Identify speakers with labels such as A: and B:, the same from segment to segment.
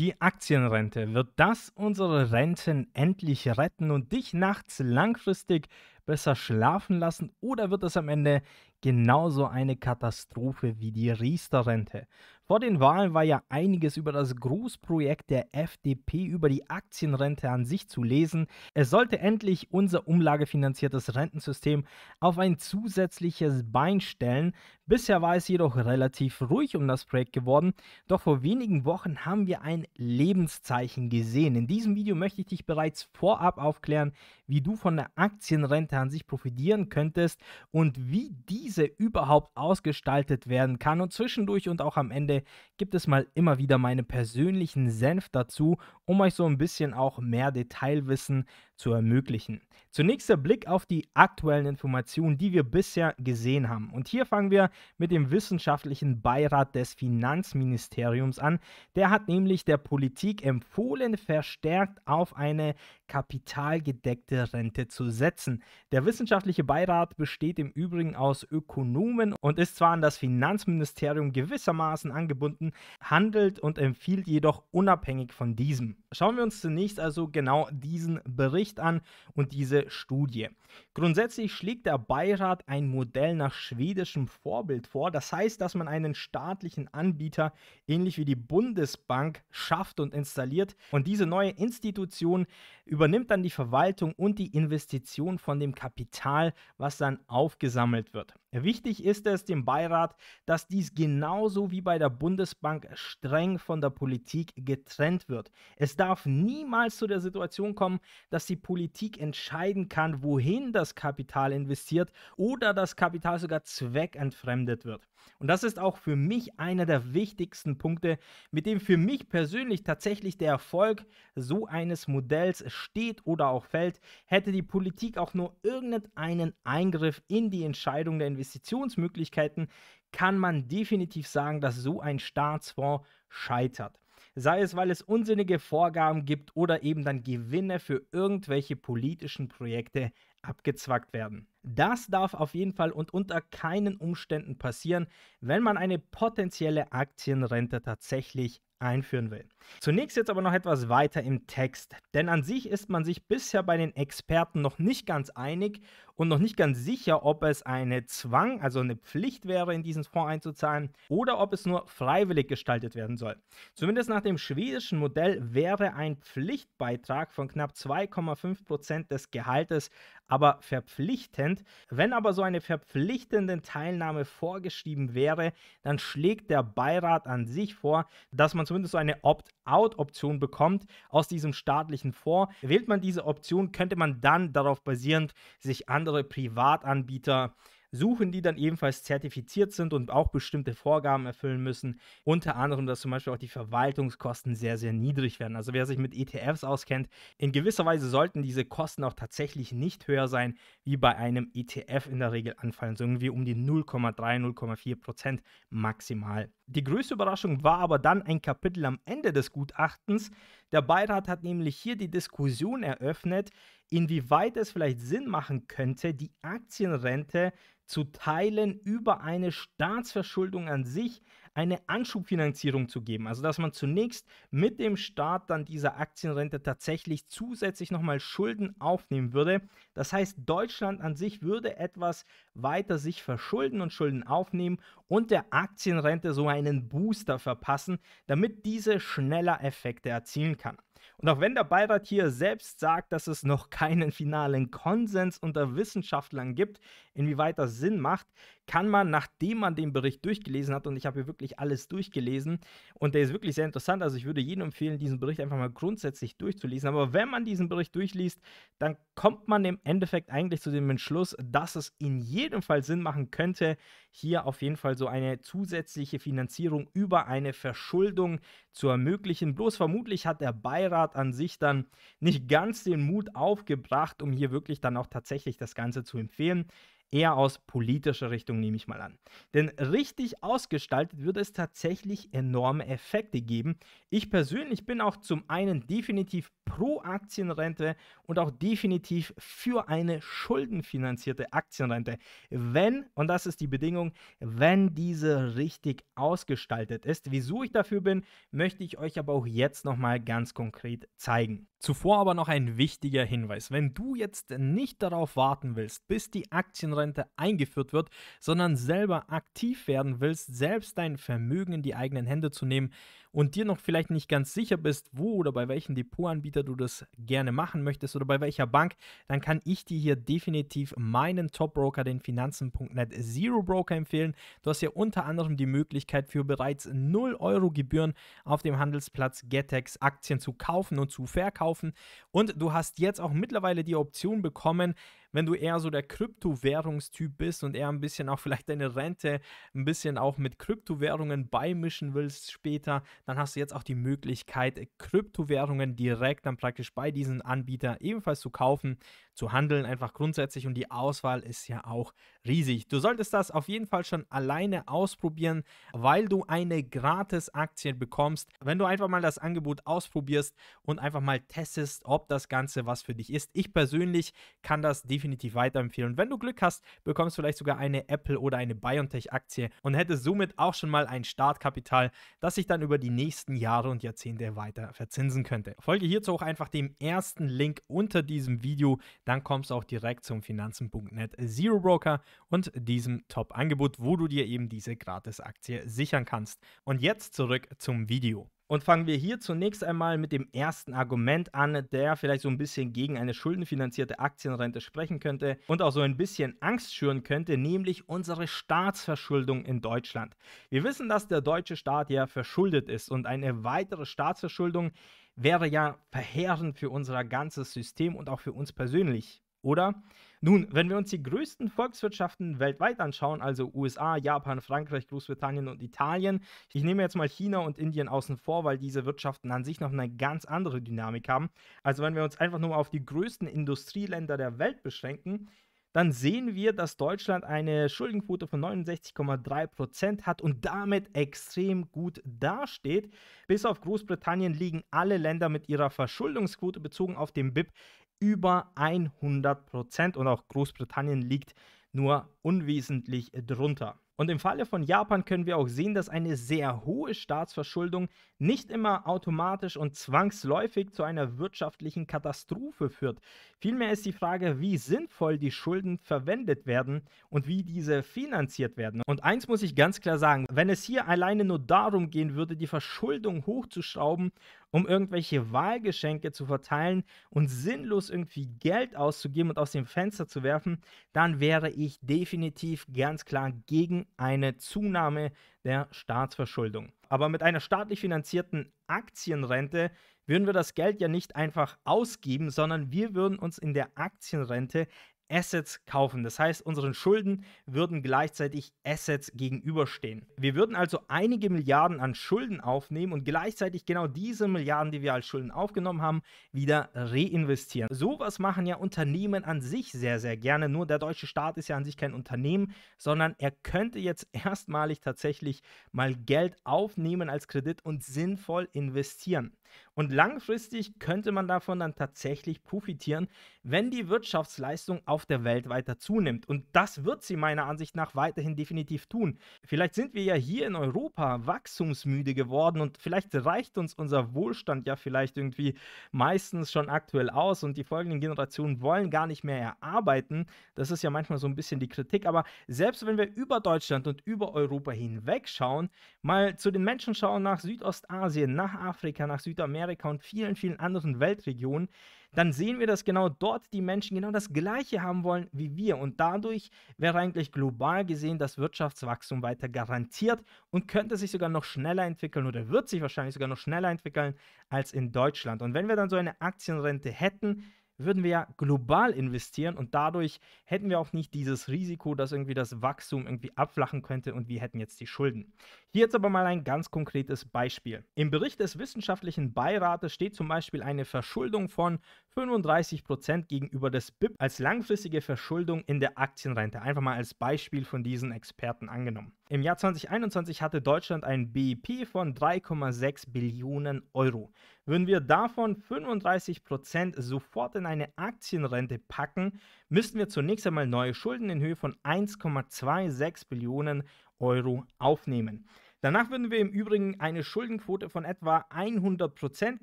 A: Die Aktienrente. Wird das unsere Renten endlich retten und dich nachts langfristig besser schlafen lassen oder wird es am Ende genauso eine Katastrophe wie die Riester-Rente? Vor den Wahlen war ja einiges über das Großprojekt der FDP über die Aktienrente an sich zu lesen. Es sollte endlich unser umlagefinanziertes Rentensystem auf ein zusätzliches Bein stellen. Bisher war es jedoch relativ ruhig um das Projekt geworden, doch vor wenigen Wochen haben wir ein Lebenszeichen gesehen. In diesem Video möchte ich dich bereits vorab aufklären, wie du von der Aktienrente an sich profitieren könntest und wie diese überhaupt ausgestaltet werden kann und zwischendurch und auch am Ende gibt es mal immer wieder meine persönlichen Senf dazu, um euch so ein bisschen auch mehr Detailwissen zu ermöglichen. Zunächst der Blick auf die aktuellen Informationen, die wir bisher gesehen haben. Und hier fangen wir mit dem wissenschaftlichen Beirat des Finanzministeriums an. Der hat nämlich der Politik empfohlen, verstärkt auf eine kapitalgedeckte Rente zu setzen. Der wissenschaftliche Beirat besteht im Übrigen aus Ökonomen und ist zwar an das Finanzministerium gewissermaßen angebunden, handelt und empfiehlt jedoch unabhängig von diesem. Schauen wir uns zunächst also genau diesen Bericht an und diese Studie. Grundsätzlich schlägt der Beirat ein Modell nach schwedischem Vorbild vor. Das heißt, dass man einen staatlichen Anbieter ähnlich wie die Bundesbank schafft und installiert und diese neue Institution übernimmt dann die Verwaltung und die Investition von dem Kapital, was dann aufgesammelt wird. Wichtig ist es dem Beirat, dass dies genauso wie bei der Bundesbank streng von der Politik getrennt wird. Es darf niemals zu der Situation kommen, dass die Politik entscheiden kann, wohin das Kapital investiert oder das Kapital sogar zweckentfremdet wird. Und das ist auch für mich einer der wichtigsten Punkte, mit dem für mich persönlich tatsächlich der Erfolg so eines Modells steht oder auch fällt, hätte die Politik auch nur irgendeinen Eingriff in die Entscheidung der Investitionsmöglichkeiten, kann man definitiv sagen, dass so ein Staatsfonds scheitert. Sei es weil es unsinnige Vorgaben gibt oder eben dann Gewinne für irgendwelche politischen Projekte abgezwackt werden. Das darf auf jeden Fall und unter keinen Umständen passieren, wenn man eine potenzielle Aktienrente tatsächlich einführen will. Zunächst jetzt aber noch etwas weiter im Text, denn an sich ist man sich bisher bei den Experten noch nicht ganz einig und noch nicht ganz sicher, ob es eine Zwang, also eine Pflicht wäre, in diesen Fonds einzuzahlen oder ob es nur freiwillig gestaltet werden soll. Zumindest nach dem schwedischen Modell wäre ein Pflichtbeitrag von knapp 2,5 Prozent des Gehaltes aber verpflichtend. Wenn aber so eine verpflichtende Teilnahme vorgeschrieben wäre, dann schlägt der Beirat an sich vor, dass man zumindest so eine Opt-out-Option bekommt aus diesem staatlichen Fonds. Wählt man diese Option, könnte man dann darauf basierend sich andere Privatanbieter suchen, die dann ebenfalls zertifiziert sind und auch bestimmte Vorgaben erfüllen müssen. Unter anderem, dass zum Beispiel auch die Verwaltungskosten sehr, sehr niedrig werden. Also wer sich mit ETFs auskennt, in gewisser Weise sollten diese Kosten auch tatsächlich nicht höher sein, wie bei einem ETF in der Regel anfallen, so irgendwie um die 0,3, 0,4 Prozent maximal. Die größte Überraschung war aber dann ein Kapitel am Ende des Gutachtens. Der Beirat hat nämlich hier die Diskussion eröffnet, inwieweit es vielleicht Sinn machen könnte, die Aktienrente zu teilen über eine Staatsverschuldung an sich eine Anschubfinanzierung zu geben. Also dass man zunächst mit dem Staat dann dieser Aktienrente tatsächlich zusätzlich nochmal Schulden aufnehmen würde. Das heißt, Deutschland an sich würde etwas weiter sich verschulden und Schulden aufnehmen und der Aktienrente so einen Booster verpassen, damit diese schneller Effekte erzielen kann. Und auch wenn der Beirat hier selbst sagt, dass es noch keinen finalen Konsens unter Wissenschaftlern gibt, inwieweit das Sinn macht, kann man, nachdem man den Bericht durchgelesen hat, und ich habe hier wirklich alles durchgelesen, und der ist wirklich sehr interessant, also ich würde jedem empfehlen, diesen Bericht einfach mal grundsätzlich durchzulesen. Aber wenn man diesen Bericht durchliest, dann kommt man im Endeffekt eigentlich zu dem Entschluss, dass es in jedem Fall Sinn machen könnte, hier auf jeden Fall so eine zusätzliche Finanzierung über eine Verschuldung zu ermöglichen. Bloß vermutlich hat der Beirat an sich dann nicht ganz den Mut aufgebracht, um hier wirklich dann auch tatsächlich das Ganze zu empfehlen. Eher aus politischer Richtung, nehme ich mal an. Denn richtig ausgestaltet würde es tatsächlich enorme Effekte geben. Ich persönlich bin auch zum einen definitiv pro Aktienrente und auch definitiv für eine schuldenfinanzierte Aktienrente. Wenn, und das ist die Bedingung, wenn diese richtig ausgestaltet ist. Wieso ich dafür bin, möchte ich euch aber auch jetzt nochmal ganz konkret zeigen. Zuvor aber noch ein wichtiger Hinweis. Wenn du jetzt nicht darauf warten willst, bis die Aktienrente eingeführt wird, sondern selber aktiv werden willst, selbst dein Vermögen in die eigenen Hände zu nehmen, und dir noch vielleicht nicht ganz sicher bist, wo oder bei welchem Depotanbieter du das gerne machen möchtest oder bei welcher Bank, dann kann ich dir hier definitiv meinen Top-Broker, den Finanzen.net Zero Broker empfehlen. Du hast ja unter anderem die Möglichkeit für bereits 0 Euro Gebühren auf dem Handelsplatz Getex Aktien zu kaufen und zu verkaufen. Und du hast jetzt auch mittlerweile die Option bekommen, wenn du eher so der Kryptowährungstyp bist und eher ein bisschen auch vielleicht deine Rente ein bisschen auch mit Kryptowährungen beimischen willst später, dann hast du jetzt auch die Möglichkeit, Kryptowährungen direkt dann praktisch bei diesen Anbieter ebenfalls zu kaufen zu handeln, einfach grundsätzlich. Und die Auswahl ist ja auch riesig. Du solltest das auf jeden Fall schon alleine ausprobieren, weil du eine Gratis-Aktie bekommst. Wenn du einfach mal das Angebot ausprobierst und einfach mal testest, ob das Ganze was für dich ist. Ich persönlich kann das definitiv weiterempfehlen. Und wenn du Glück hast, bekommst du vielleicht sogar eine Apple oder eine BioNTech-Aktie und hättest somit auch schon mal ein Startkapital, das sich dann über die nächsten Jahre und Jahrzehnte weiter verzinsen könnte. Folge hierzu auch einfach dem ersten Link unter diesem Video dann kommst du auch direkt zum Finanzen.net Zero Broker und diesem Top-Angebot, wo du dir eben diese Gratis-Aktie sichern kannst. Und jetzt zurück zum Video. Und fangen wir hier zunächst einmal mit dem ersten Argument an, der vielleicht so ein bisschen gegen eine schuldenfinanzierte Aktienrente sprechen könnte und auch so ein bisschen Angst schüren könnte, nämlich unsere Staatsverschuldung in Deutschland. Wir wissen, dass der deutsche Staat ja verschuldet ist und eine weitere Staatsverschuldung wäre ja verheerend für unser ganzes System und auch für uns persönlich, oder? Nun, wenn wir uns die größten Volkswirtschaften weltweit anschauen, also USA, Japan, Frankreich, Großbritannien und Italien, ich nehme jetzt mal China und Indien außen vor, weil diese Wirtschaften an sich noch eine ganz andere Dynamik haben. Also wenn wir uns einfach nur auf die größten Industrieländer der Welt beschränken, dann sehen wir, dass Deutschland eine Schuldenquote von 69,3% hat und damit extrem gut dasteht. Bis auf Großbritannien liegen alle Länder mit ihrer Verschuldungsquote bezogen auf den BIP über 100% und auch Großbritannien liegt nur unwesentlich drunter. Und im Falle von Japan können wir auch sehen, dass eine sehr hohe Staatsverschuldung nicht immer automatisch und zwangsläufig zu einer wirtschaftlichen Katastrophe führt. Vielmehr ist die Frage, wie sinnvoll die Schulden verwendet werden und wie diese finanziert werden. Und eins muss ich ganz klar sagen, wenn es hier alleine nur darum gehen würde, die Verschuldung hochzuschrauben um irgendwelche Wahlgeschenke zu verteilen und sinnlos irgendwie Geld auszugeben und aus dem Fenster zu werfen, dann wäre ich definitiv ganz klar gegen eine Zunahme der Staatsverschuldung. Aber mit einer staatlich finanzierten Aktienrente würden wir das Geld ja nicht einfach ausgeben, sondern wir würden uns in der Aktienrente Assets kaufen. Das heißt, unseren Schulden würden gleichzeitig Assets gegenüberstehen. Wir würden also einige Milliarden an Schulden aufnehmen und gleichzeitig genau diese Milliarden, die wir als Schulden aufgenommen haben, wieder reinvestieren. Sowas machen ja Unternehmen an sich sehr, sehr gerne. Nur der deutsche Staat ist ja an sich kein Unternehmen, sondern er könnte jetzt erstmalig tatsächlich mal Geld aufnehmen als Kredit und sinnvoll investieren. Und langfristig könnte man davon dann tatsächlich profitieren, wenn die Wirtschaftsleistung auf der Welt weiter zunimmt. Und das wird sie meiner Ansicht nach weiterhin definitiv tun. Vielleicht sind wir ja hier in Europa wachstumsmüde geworden und vielleicht reicht uns unser Wohlstand ja vielleicht irgendwie meistens schon aktuell aus und die folgenden Generationen wollen gar nicht mehr erarbeiten. Das ist ja manchmal so ein bisschen die Kritik. Aber selbst wenn wir über Deutschland und über Europa hinweg schauen, mal zu den Menschen schauen nach Südostasien, nach Afrika, nach Südamerika, Südamerika und vielen, vielen anderen Weltregionen, dann sehen wir, dass genau dort die Menschen genau das Gleiche haben wollen wie wir. Und dadurch wäre eigentlich global gesehen das Wirtschaftswachstum weiter garantiert und könnte sich sogar noch schneller entwickeln oder wird sich wahrscheinlich sogar noch schneller entwickeln als in Deutschland. Und wenn wir dann so eine Aktienrente hätten, würden wir ja global investieren und dadurch hätten wir auch nicht dieses Risiko, dass irgendwie das Wachstum irgendwie abflachen könnte und wir hätten jetzt die Schulden. Hier jetzt aber mal ein ganz konkretes Beispiel. Im Bericht des wissenschaftlichen Beirates steht zum Beispiel eine Verschuldung von 35% gegenüber des BIP als langfristige Verschuldung in der Aktienrente. Einfach mal als Beispiel von diesen Experten angenommen. Im Jahr 2021 hatte Deutschland ein BIP von 3,6 Billionen Euro. Würden wir davon 35% sofort in eine Aktienrente packen, müssten wir zunächst einmal neue Schulden in Höhe von 1,26 Billionen Euro aufnehmen. Danach würden wir im Übrigen eine Schuldenquote von etwa 100%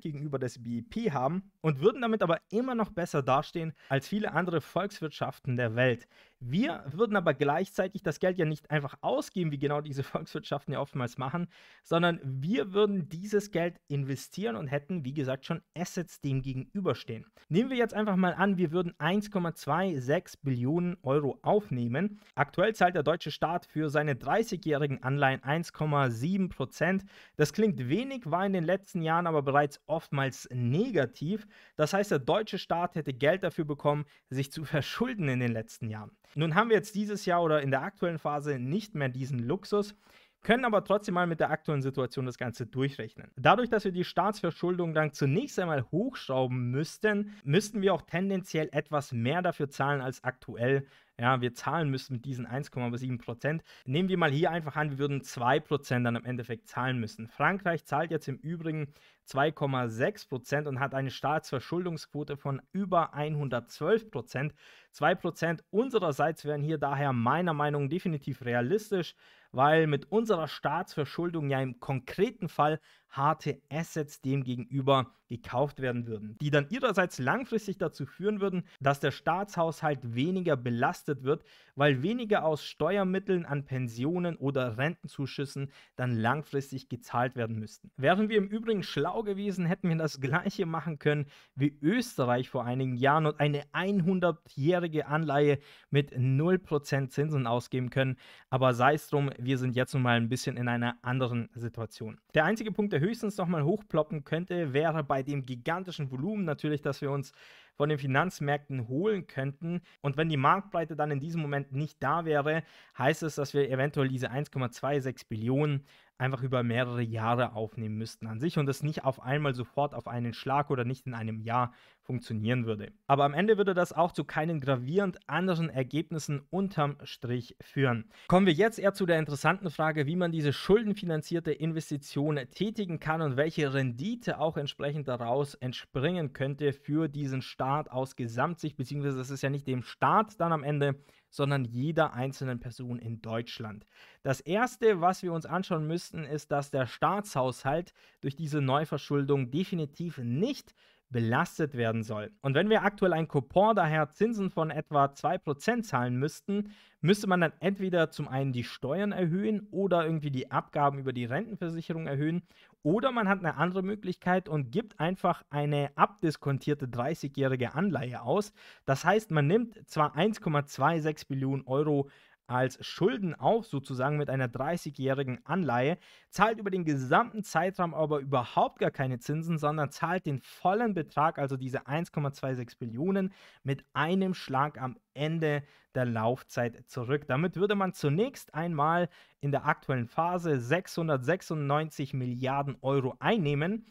A: gegenüber des BIP haben und würden damit aber immer noch besser dastehen als viele andere Volkswirtschaften der Welt. Wir würden aber gleichzeitig das Geld ja nicht einfach ausgeben, wie genau diese Volkswirtschaften ja oftmals machen, sondern wir würden dieses Geld investieren und hätten, wie gesagt, schon Assets dem gegenüberstehen. Nehmen wir jetzt einfach mal an, wir würden 1,26 Billionen Euro aufnehmen. Aktuell zahlt der deutsche Staat für seine 30-jährigen Anleihen 1,7 Prozent. Das klingt wenig, war in den letzten Jahren aber bereits oftmals negativ. Das heißt, der deutsche Staat hätte Geld dafür bekommen, sich zu verschulden in den letzten Jahren. Nun haben wir jetzt dieses Jahr oder in der aktuellen Phase nicht mehr diesen Luxus, können aber trotzdem mal mit der aktuellen Situation das Ganze durchrechnen. Dadurch, dass wir die Staatsverschuldung dann zunächst einmal hochschrauben müssten, müssten wir auch tendenziell etwas mehr dafür zahlen als aktuell ja, wir zahlen müssen mit diesen 1,7 Prozent. Nehmen wir mal hier einfach an, wir würden 2 Prozent dann im Endeffekt zahlen müssen. Frankreich zahlt jetzt im Übrigen 2,6 Prozent und hat eine Staatsverschuldungsquote von über 112 Prozent. 2 Prozent unsererseits wären hier daher meiner Meinung nach definitiv realistisch weil mit unserer Staatsverschuldung ja im konkreten Fall harte Assets dem gegenüber gekauft werden würden, die dann ihrerseits langfristig dazu führen würden, dass der Staatshaushalt weniger belastet wird, weil weniger aus Steuermitteln an Pensionen oder Rentenzuschüssen dann langfristig gezahlt werden müssten. Wären wir im Übrigen schlau gewesen, hätten wir das gleiche machen können wie Österreich vor einigen Jahren und eine 100-jährige Anleihe mit 0% Zinsen ausgeben können, aber sei es drum, wir sind jetzt nun mal ein bisschen in einer anderen Situation. Der einzige Punkt, der höchstens noch mal hochploppen könnte, wäre bei dem gigantischen Volumen natürlich, dass wir uns von den Finanzmärkten holen könnten. Und wenn die Marktbreite dann in diesem Moment nicht da wäre, heißt es, dass wir eventuell diese 1,26 Billionen einfach über mehrere Jahre aufnehmen müssten an sich und es nicht auf einmal sofort auf einen Schlag oder nicht in einem Jahr funktionieren würde. Aber am Ende würde das auch zu keinen gravierend anderen Ergebnissen unterm Strich führen. Kommen wir jetzt eher zu der interessanten Frage, wie man diese schuldenfinanzierte Investition tätigen kann und welche Rendite auch entsprechend daraus entspringen könnte für diesen Staat aus Gesamtsicht, beziehungsweise es ist ja nicht dem Staat dann am Ende, sondern jeder einzelnen Person in Deutschland. Das Erste, was wir uns anschauen müssten, ist, dass der Staatshaushalt durch diese Neuverschuldung definitiv nicht belastet werden soll. Und wenn wir aktuell ein Coupon daher Zinsen von etwa 2% zahlen müssten, müsste man dann entweder zum einen die Steuern erhöhen oder irgendwie die Abgaben über die Rentenversicherung erhöhen oder man hat eine andere Möglichkeit und gibt einfach eine abdiskontierte 30-jährige Anleihe aus. Das heißt, man nimmt zwar 1,26 Billionen Euro als Schulden auf, sozusagen mit einer 30-jährigen Anleihe, zahlt über den gesamten Zeitraum aber überhaupt gar keine Zinsen, sondern zahlt den vollen Betrag, also diese 1,26 Billionen, mit einem Schlag am Ende der Laufzeit zurück. Damit würde man zunächst einmal in der aktuellen Phase 696 Milliarden Euro einnehmen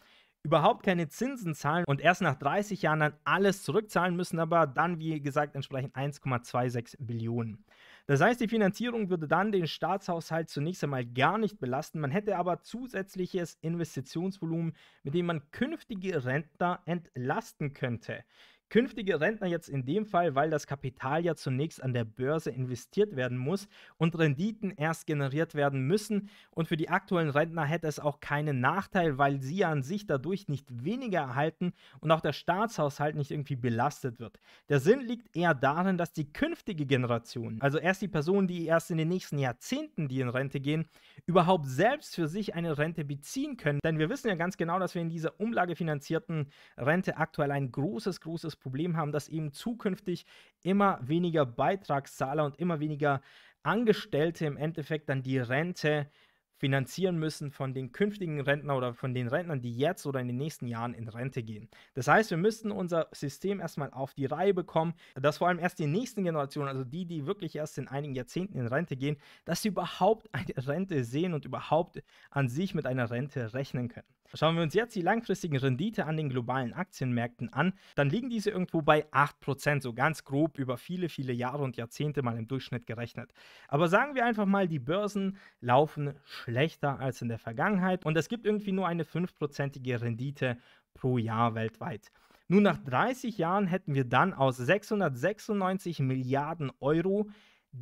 A: überhaupt keine Zinsen zahlen und erst nach 30 Jahren dann alles zurückzahlen müssen, aber dann, wie gesagt, entsprechend 1,26 Billionen. Das heißt, die Finanzierung würde dann den Staatshaushalt zunächst einmal gar nicht belasten. Man hätte aber zusätzliches Investitionsvolumen, mit dem man künftige Rentner entlasten könnte. Künftige Rentner jetzt in dem Fall, weil das Kapital ja zunächst an der Börse investiert werden muss und Renditen erst generiert werden müssen. Und für die aktuellen Rentner hätte es auch keinen Nachteil, weil sie an sich dadurch nicht weniger erhalten und auch der Staatshaushalt nicht irgendwie belastet wird. Der Sinn liegt eher darin, dass die künftige Generation, also erst die Personen, die erst in den nächsten Jahrzehnten die in Rente gehen, überhaupt selbst für sich eine Rente beziehen können. Denn wir wissen ja ganz genau, dass wir in dieser umlagefinanzierten Rente aktuell ein großes, großes Problem haben, dass eben zukünftig immer weniger Beitragszahler und immer weniger Angestellte im Endeffekt dann die Rente finanzieren müssen von den künftigen Rentnern oder von den Rentnern, die jetzt oder in den nächsten Jahren in Rente gehen. Das heißt, wir müssten unser System erstmal auf die Reihe bekommen, dass vor allem erst die nächsten Generationen, also die, die wirklich erst in einigen Jahrzehnten in Rente gehen, dass sie überhaupt eine Rente sehen und überhaupt an sich mit einer Rente rechnen können. Schauen wir uns jetzt die langfristigen Rendite an den globalen Aktienmärkten an, dann liegen diese irgendwo bei 8%, so ganz grob über viele, viele Jahre und Jahrzehnte mal im Durchschnitt gerechnet. Aber sagen wir einfach mal, die Börsen laufen schlechter als in der Vergangenheit und es gibt irgendwie nur eine 5%ige Rendite pro Jahr weltweit. Nun, nach 30 Jahren hätten wir dann aus 696 Milliarden Euro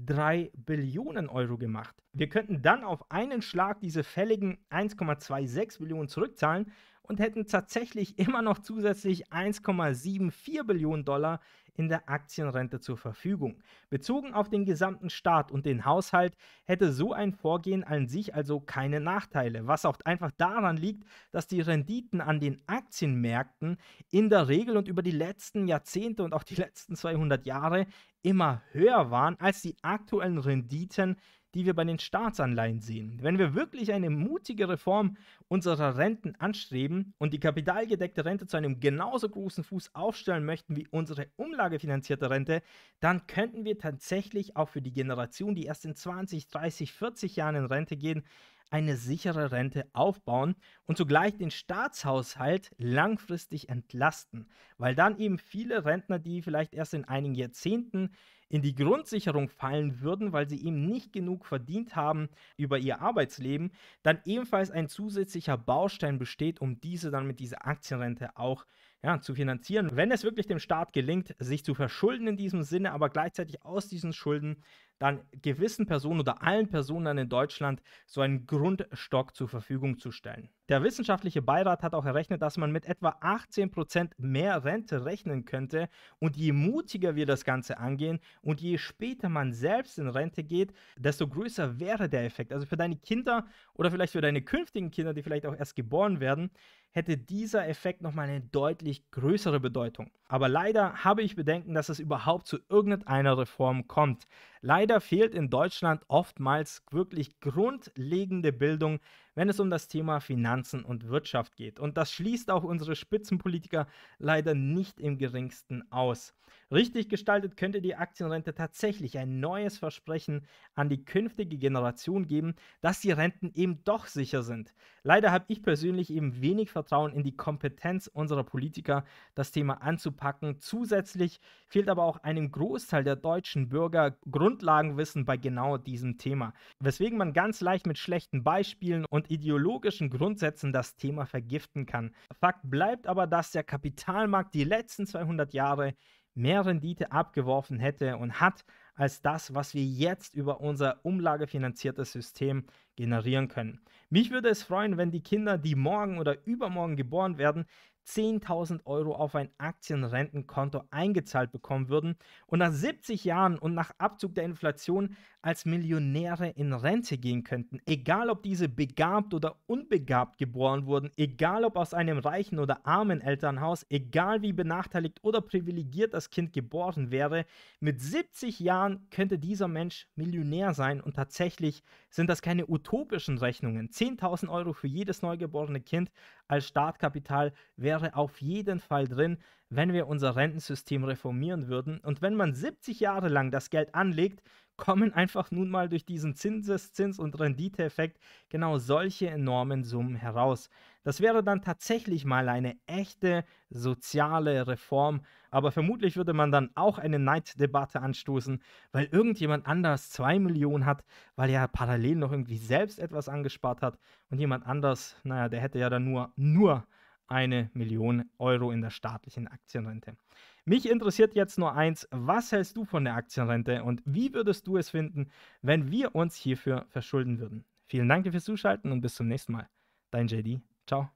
A: 3 Billionen Euro gemacht. Wir könnten dann auf einen Schlag diese fälligen 1,26 Billionen zurückzahlen und hätten tatsächlich immer noch zusätzlich 1,74 Billionen Dollar in der Aktienrente zur Verfügung. Bezogen auf den gesamten Staat und den Haushalt hätte so ein Vorgehen an sich also keine Nachteile, was auch einfach daran liegt, dass die Renditen an den Aktienmärkten in der Regel und über die letzten Jahrzehnte und auch die letzten 200 Jahre immer höher waren als die aktuellen Renditen die wir bei den Staatsanleihen sehen. Wenn wir wirklich eine mutige Reform unserer Renten anstreben und die kapitalgedeckte Rente zu einem genauso großen Fuß aufstellen möchten wie unsere umlagefinanzierte Rente, dann könnten wir tatsächlich auch für die Generation, die erst in 20, 30, 40 Jahren in Rente gehen, eine sichere Rente aufbauen und zugleich den Staatshaushalt langfristig entlasten, weil dann eben viele Rentner, die vielleicht erst in einigen Jahrzehnten in die Grundsicherung fallen würden, weil sie eben nicht genug verdient haben über ihr Arbeitsleben, dann ebenfalls ein zusätzlicher Baustein besteht, um diese dann mit dieser Aktienrente auch ja, zu finanzieren. Wenn es wirklich dem Staat gelingt, sich zu verschulden in diesem Sinne, aber gleichzeitig aus diesen Schulden dann gewissen Personen oder allen Personen in Deutschland so einen Grundstock zur Verfügung zu stellen. Der wissenschaftliche Beirat hat auch errechnet, dass man mit etwa 18% mehr Rente rechnen könnte und je mutiger wir das Ganze angehen und je später man selbst in Rente geht, desto größer wäre der Effekt. Also für deine Kinder oder vielleicht für deine künftigen Kinder, die vielleicht auch erst geboren werden, hätte dieser Effekt nochmal eine deutlich größere Bedeutung. Aber leider habe ich Bedenken, dass es überhaupt zu irgendeiner Reform kommt. Leider fehlt in Deutschland oftmals wirklich grundlegende Bildung, wenn es um das Thema Finanzen und Wirtschaft geht. Und das schließt auch unsere Spitzenpolitiker leider nicht im geringsten aus. Richtig gestaltet könnte die Aktienrente tatsächlich ein neues Versprechen an die künftige Generation geben, dass die Renten eben doch sicher sind. Leider habe ich persönlich eben wenig Vertrauen in die Kompetenz unserer Politiker, das Thema anzupacken. Zusätzlich fehlt aber auch einem Großteil der deutschen Bürger Grundlagenwissen bei genau diesem Thema, weswegen man ganz leicht mit schlechten Beispielen und ideologischen Grundsätzen das Thema vergiften kann. Fakt bleibt aber, dass der Kapitalmarkt die letzten 200 Jahre mehr Rendite abgeworfen hätte und hat als das, was wir jetzt über unser umlagefinanziertes System generieren können. Mich würde es freuen, wenn die Kinder, die morgen oder übermorgen geboren werden, 10.000 Euro auf ein Aktienrentenkonto eingezahlt bekommen würden und nach 70 Jahren und nach Abzug der Inflation als Millionäre in Rente gehen könnten. Egal, ob diese begabt oder unbegabt geboren wurden, egal, ob aus einem reichen oder armen Elternhaus, egal wie benachteiligt oder privilegiert das Kind geboren wäre, mit 70 Jahren könnte dieser Mensch Millionär sein und tatsächlich sind das keine utopischen Rechnungen. 10.000 Euro für jedes neugeborene Kind als Startkapital wäre auf jeden Fall drin, wenn wir unser Rentensystem reformieren würden. Und wenn man 70 Jahre lang das Geld anlegt, kommen einfach nun mal durch diesen Zinseszins- und Renditeeffekt genau solche enormen Summen heraus. Das wäre dann tatsächlich mal eine echte soziale Reform, aber vermutlich würde man dann auch eine Neiddebatte anstoßen, weil irgendjemand anders 2 Millionen hat, weil er parallel noch irgendwie selbst etwas angespart hat und jemand anders, naja, der hätte ja dann nur, nur eine Million Euro in der staatlichen Aktienrente. Mich interessiert jetzt nur eins, was hältst du von der Aktienrente und wie würdest du es finden, wenn wir uns hierfür verschulden würden? Vielen Dank fürs Zuschalten und bis zum nächsten Mal. Dein JD. Ciao.